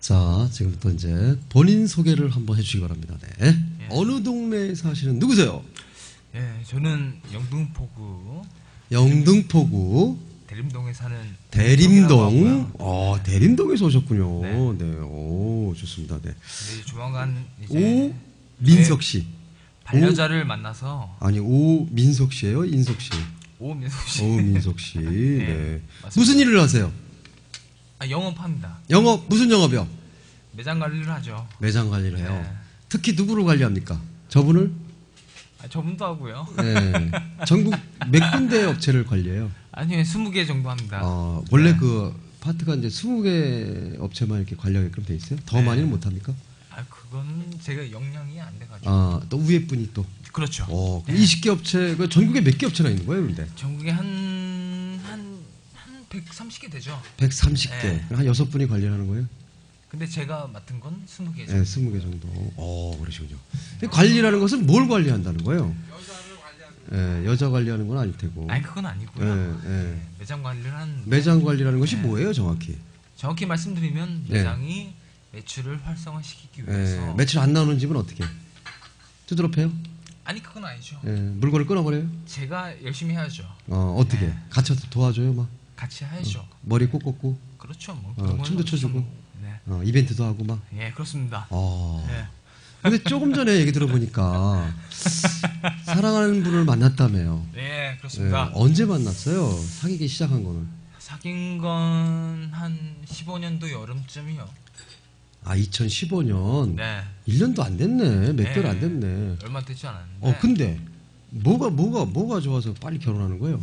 자, 지금부터 이제 본인 소개를 한번 해주시기 바랍니다. 네. 예. 어느 동네에 사시는 누구세요? 예, 저는 영등포구 영등포구 대림동에 사는 대림동. 어, 대림동에서 오셨군요. 네. 네. 오, 좋습니다. 네. 조만간 이제 오, 민석 씨. 반려자를 만나서 아니, 오, 민석 씨예요? 인석 씨. 오민석 씨. 오, 민석 씨. 네. 맞습니다. 무슨 일을 하세요? 아, 영업합니다. 영업, 무슨 영업이요? 매장 관리를 하죠. 매장 관리를 해요. 네. 특히 누구를 관리합니까? 저분을? 아, 저분도 하고요. 네. 전국 몇 군데 업체를 관리해요? 아니요, 20개 정도 합니다. 어, 원래 네. 그 파트가 이제 20개 업체만 이렇게 관리하게끔 돼 있어요? 더 네. 많이는 못 합니까? 아, 그거는 제가 역량이 안 돼가지고. 아, 또 위에 분이 또. 그렇죠. 어, 20개 업체, 그 전국에 몇 개 업체나 있는 거예요, 근데? 전국에 한 130개 되죠. 130개. 네. 한 여섯 분이 관리하는 거예요? 근데 제가 맡은 건 20개죠. 네, 20개 정도. 어, 그러시군요. 근데 관리라는 것은 뭘 관리한다는 거예요? 예, 여자 관리하는 건 아닐 테고. 아니, 그건 아니고요. 예, 예. 매장 관리를 한 매장 관리라는 것이 네. 뭐예요, 정확히? 정확히 말씀드리면 네. 매장이 매출을 활성화시키기 위해서 예, 매출 안 나오는 집은 어떻게? 두드러 패요? 아니 그건 아니죠. 예, 물건을 끊어버려요? 제가 열심히 해야죠. 어, 어떻게? 네. 갇혀서 도와줘요, 막? 같이 해야죠. 머리 꽂꽂고, 그렇죠. 뭐 어, 춤도 춰주고. 없는- 네. 어, 이벤트도 하고 막. 예, 그렇습니다. 어. 네. 근데 조금 전에 얘기 들어보니까 사랑하는 분을 만났다며요. 네, 예, 그렇습니다. 언제 만났어요? 사귀기 시작한 거는? 사귄 건 한 15년도 여름쯤이요. 아, 2015년. 네. 1년도 안 됐네. 몇 개월 네. 안 됐네. 얼마 되지 않았는데. 어, 근데 뭐가 뭐가 뭐가 좋아서 빨리 결혼하는 거예요?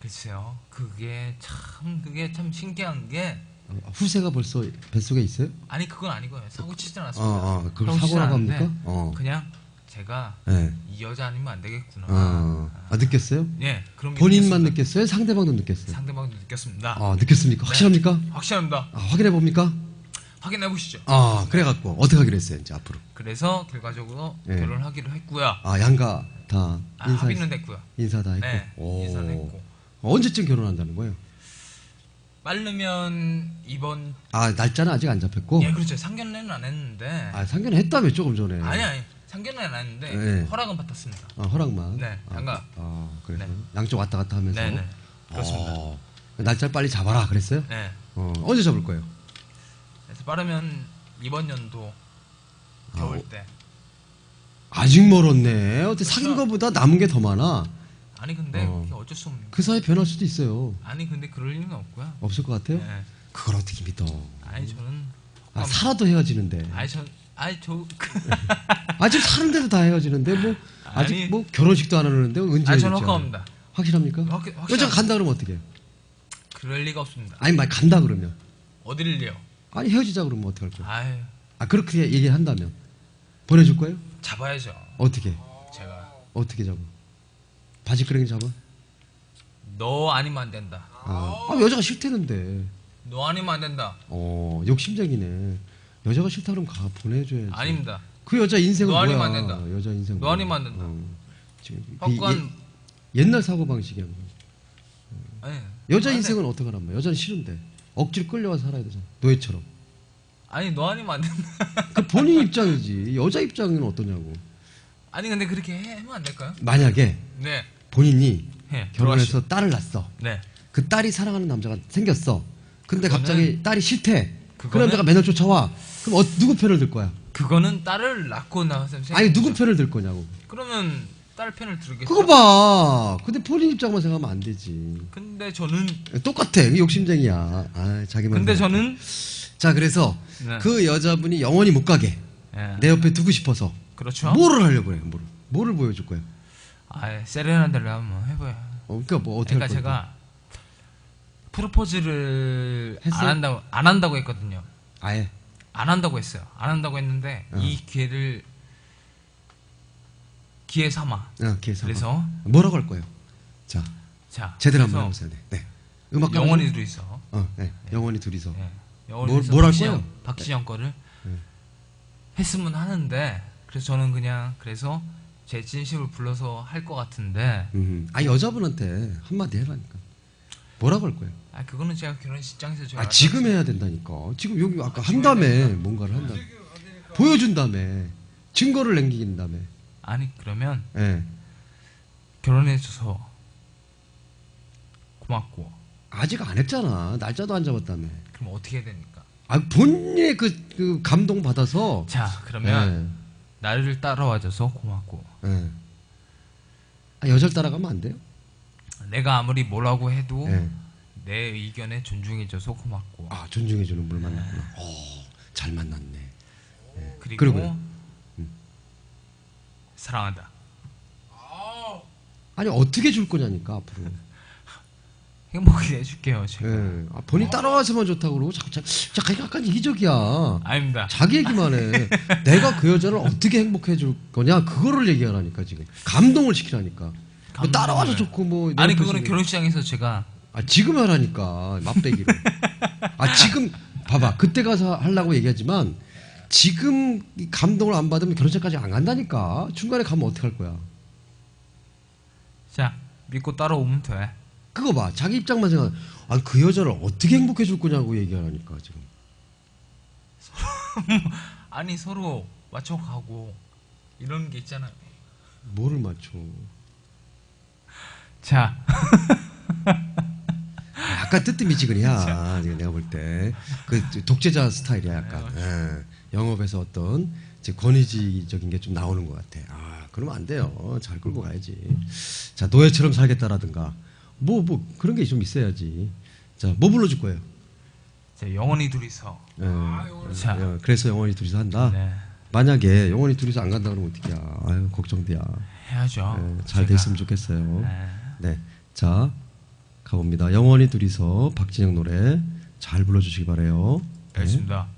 글쎄요. 그게 참 그게 참 신기한 게 어, 후세가 벌써 뱃속에 있어요? 아니 그건 아니고요. 사고 치진 아, 않았습니다. 아, 사고 치진 사고라고 않았는데 합니까? 어. 그냥 제가 네. 이 여자 아니면 안 되겠구나. 아, 아, 느꼈어요? 예, 그런 게 본인만. 느꼈어요? 상대방도 느꼈어요? 상대방도 느꼈습니다. 아, 느꼈습니까? 확실합니까? 확실합니다. 아, 확인해 봅니까? 확인해 보시죠. 아, 그래 갖고 어떻게 하기로 했어요, 이제 앞으로? 그래서 결과적으로 네. 결혼을 하기로 했고요. 아, 양가 다 아, 인사 합의는 됐고요. 인사 다 했고. 네, 오. 인사는 했고. 언제쯤 결혼한다는 거예요? 빠르면 이번 아, 날짜는 아직 안 잡혔고. 예 그렇죠 상견례는 안 했는데 아, 상견 했다며 조금 전에. 아니 아니 상견례는 안 했는데 네. 허락은 받았습니다. 아, 허락만. 네, 아, 양가. 아, 그래서 네. 양쪽 왔다 갔다 하면서. 네네 그렇습니다. 어, 날짜 빨리 잡아라 그랬어요? 네 어, 언제 잡을 거예요? 그래서 빠르면 이번 연도 겨울 아, 때 아직 멀었네. 그렇죠. 사귄 거보다 남은 게 더 많아. 아니 근데 어. 그게 어쩔 수 없는 그 사이 변할 수도 있어요. 아니 근데 그럴 일은 없고요. 없을 것 같아요? 네. 그걸 어떻게 믿어? 아니 저는 아, 살아도 헤어지는데. 아니 전 아니 저 아, 지금 사는데도 다 헤어지는데, 뭐, 아직 아니. 뭐 결혼식도 안 하는데, 언제 아니 저는. 알아요? 확실합니까? 확-. 여자가 간다 그러면 어떻게 해요? 그럴 리가 없습니다. 아니, 말 간다 그러면. 어디를요? 아니, 헤어지자 그러면 어떻게 할 거예요? 아유 아, 그렇게 얘기를 한다면. 보내줄 거예요? 잡아야죠. 어떻게? 제가 어떻게 잡아? 바지끄레기 잡아? 너 아니면 안 된다. 아, 아, 여자가 싫대는데. 너 아니면 안 된다. 어, 욕심쟁이네. 여자가 싫다 그러면 가 보내줘야지. 아닙니다. 그 여자 인생은 너 뭐야? 아니면 안 된다. 여자 인생. 너 아니면 안 된다. 지금 그 예- 옛날 사고 방식이야. 아니 여자 인생은 어떻게 하란 말이야? 여자는 싫은데 억지로 끌려와 살아야 되잖아. 노예처럼. 아니 너 아니면 안 된다. 그 본인 입장이지. 여자 입장은 어떠냐고. 아니 근데 그렇게 해- 하면 안 될까요? 만약에 네. 본인이 해. 결혼해서 딸을 낳았어. 네. 그 딸이 사랑하는 남자가 생겼어. 근데 그거는- 갑자기 딸이 싫대. 그 그거는- 남자가 맨날 쫓아와. 그럼 어, 누구 편을 들 거야? 그거는 딸을 낳고 나서 아니 누구 편을 들 거냐고. 그러면 딸 편을 들겠죠. 그거 봐. 근데 본인 입장만 생각하면 안 되지. 근데 저는 똑같아. 그 욕심쟁이야. 아, 자기만. 근데 생각해. 저는 자, 그래서 네. 그 여자분이 영원히 못 가게 예. 내 옆에 두고 싶어서 그렇죠. 뭐를 하려고 해요? 뭐를? 뭐를 보여줄 거예요? 아, 세레나데를 한번 해봐요. 어, 그러니까 뭐 어떻게 그러니까? 제가 프로포즈를 했어요? 안 한다고 안 한다고 했거든요. 아예 안 한다고 했어요. 안 한다고 했는데 어. 이 기회를 기회 삼아. 어, 계산. 그래서 뭐라고 할 거예요? 자, 자 제대로 한번 해보세요. 네. 네. 음악 영원히 둘이서 어, 네. 영원히 둘이서. 예. 뭘- 영원히 둘이서 뭘할 박시영, 거예요? 박시영 거를 네. 했으면 하는데 그래서 저는 그냥 그래서 제 진심을 불러서 할 것 같은데 음. 아 여자분한테 한마디 해라니까. 뭐라고 할 거예요? 아 그거는 제가 결혼식장에서 제가 아 지금 해야 된다니까. 지금 여기 아까 한다며 뭔가를 한다. 보여준다며 증거를 남긴다며. 아니 그러면 예. 결혼해줘서 고맙고 아직 안 했잖아. 날짜도 안 잡았다며. 그럼 어떻게 해야 됩니까? 아 본인의 그, 그 감동 받아서. 자 그러면 나를 따라와줘서 고맙고 예. 예. 아, 여자를 따라가면 안 돼요? 내가 아무리 뭐라고 해도 예. 내 의견에 존중해줘서 고맙고 아 존중해주는 분을 만났구나. 어, 잘 만났네. 그리고 그리고요? 사랑한다. 아니 어떻게 줄 거냐니까 앞으로. 행복하게 해줄게요. 제가. 예. 아, 본인 따라와서만 좋다고 그러고 자꾸 자, 자기가 약간 이기적이야. 아닙니다. 자기 얘기만 해. 내가 그 여자를 어떻게 행복해 줄 거냐 그거를 얘기하라니까 지금. 감동을 시키라니까. 뭐. 따라와서 좋고 뭐. 아니 내 그거는 결혼식장에서 제가 아 지금 하라니까 맛배기로. 아 지금 봐봐 그때 가서 하려고 얘기하지만 지금 이 감동을 안 받으면 결혼식까지 안 간다니까. 중간에 가면 어떡 할 거야. 자 믿고 따라오면 돼. 그거 봐. 자기 입장만 생각. 아 그 여자를 어떻게 행복해 줄 거냐고 얘기하라니까 지금. 아니 서로 맞춰가고 이런 게 있잖아요. 뭐를 맞춰. 자 약간 뜨뜻미지근이야. 내가 볼 때. 그 독재자 스타일이야, 약간. 예. 영업에서 어떤 권위지적인 게 좀 나오는 것 같아. 아, 그러면 안 돼요. 잘 끌고 가야지. 자, 노예처럼 살겠다라든가. 뭐, 뭐, 그런 게 좀 있어야지. 자, 뭐 불러줄 거예요? 자, 영원히 둘이서 예. 자. 예, 그래서 영원히 둘이서 한다? 네, 만약에 영원히 둘이서 안 간다 그러면 어떡해야. 아유, 걱정돼야. 해야죠. 예, 잘 제가. 됐으면 좋겠어요. 네. 네. 자, 가봅니다. 영원히 둘이서 박진영 노래 잘 불러주시기 바래요. 네. 알겠습니다. 우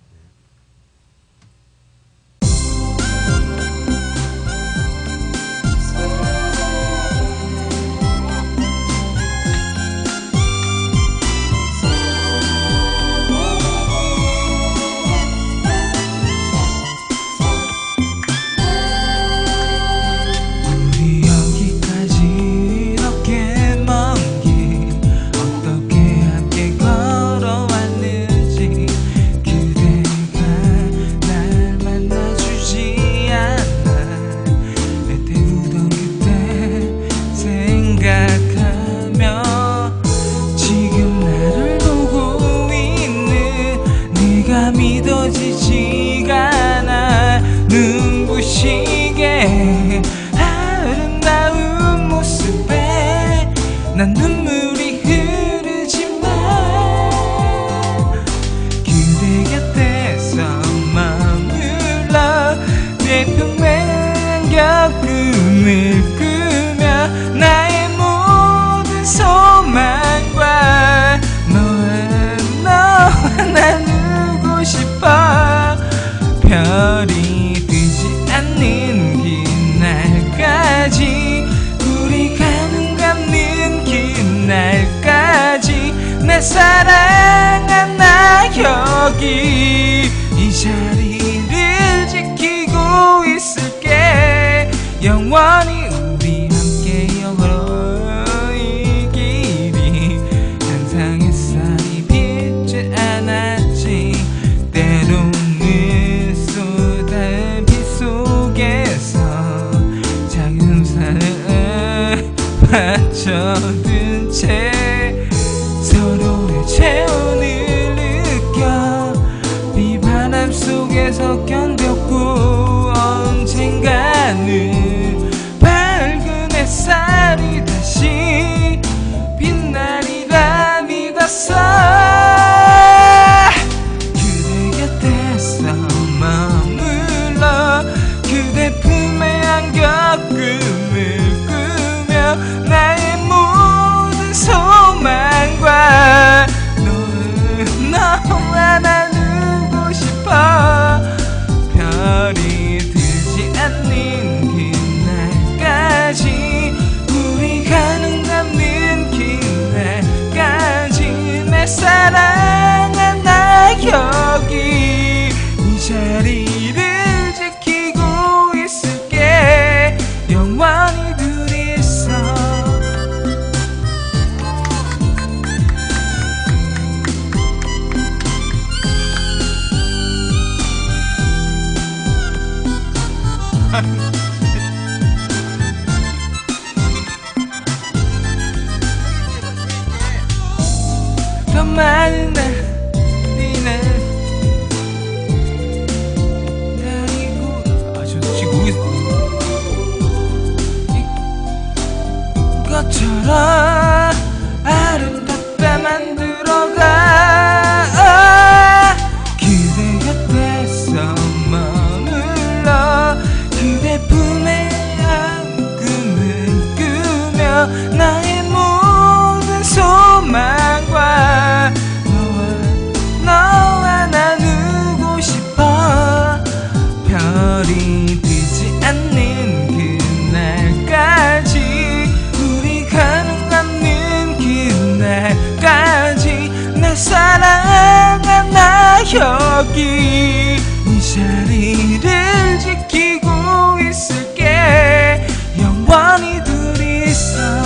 믿어지지가 않아. 눈부시게 사랑한 나 여기 and 더 많은 날 니네 데리고 아저 지금 우기 것처럼 아름답게 만들어가 여기 이 자리를 지키고 있을게. 영원히 둘이서.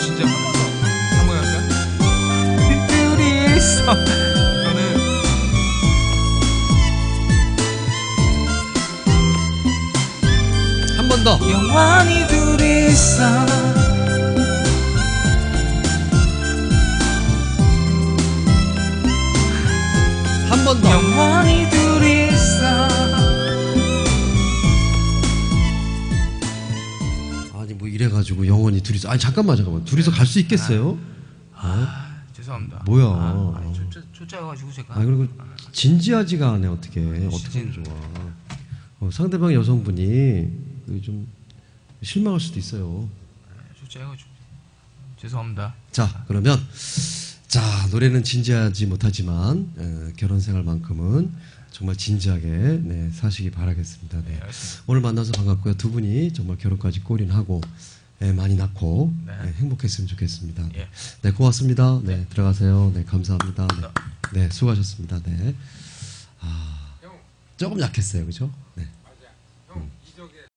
진짜 한번 할까? 둘이서. 영원히 둘이서 한 번 더. 영원히 둘이서 아니 뭐 이래가지고 영원히 둘이서 아니 잠깐만 잠깐만 둘이서 갈 수 있겠어요? 아 죄송합니다 뭐야? 아, 아니, 초짜, 초짜여가지고 제가 아 그리고 진지하지가 않네 어떻게 어떻게 진진. 하면 좋아? 어, 상대방 여성분이 그좀 실망할 수도 있어요. 초짜여가지고 죄송합니다 자 그러면 자 노래는 진지하지 못하지만 에, 결혼 생활만큼은 정말 진지하게 네, 사시기 바라겠습니다. 네. 네 오늘 만나서 반갑고요. 두 분이 정말 결혼까지 골인하고 애 많이 낳고 네. 네, 행복했으면 좋겠습니다. 예. 네, 고맙습니다. 네, 들어가세요. 네, 감사합니다. 네, 네 수고하셨습니다. 네. 아, 조금 약했어요. 그죠? 네.